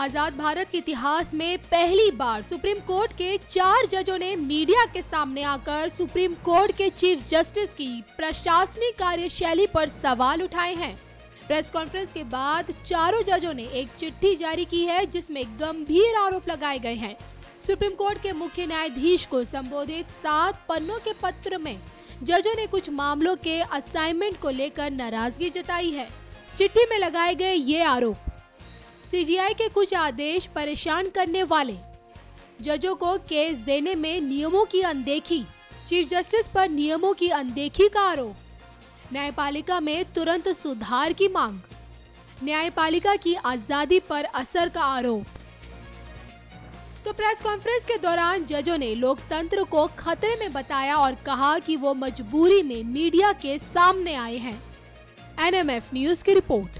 आज़ाद भारत के इतिहास में पहली बार सुप्रीम कोर्ट के चार जजों ने मीडिया के सामने आकर सुप्रीम कोर्ट के चीफ जस्टिस की प्रशासनिक कार्यशैली पर सवाल उठाए हैं। प्रेस कॉन्फ्रेंस के बाद चारों जजों ने एक चिट्ठी जारी की है, जिसमें गंभीर आरोप लगाए गए हैं। सुप्रीम कोर्ट के मुख्य न्यायाधीश को संबोधित सात पन्नों के पत्र में जजों ने कुछ मामलों के असाइनमेंट को लेकर नाराज़गी जताई है। चिट्ठी में लगाए गए ये आरोप सीजीआई के कुछ आदेश परेशान करने वाले। जजों को केस देने में नियमों की अनदेखी, चीफ जस्टिस पर नियमों की अनदेखी का आरोप। न्यायपालिका में तुरंत सुधार की मांग। न्यायपालिका की आज़ादी पर असर का आरोप। तो प्रेस कॉन्फ्रेंस के दौरान जजों ने लोकतंत्र को खतरे में बताया और कहा कि वो मजबूरी में मीडिया के सामने आए हैं। एनएमएफ न्यूज़ की रिपोर्ट।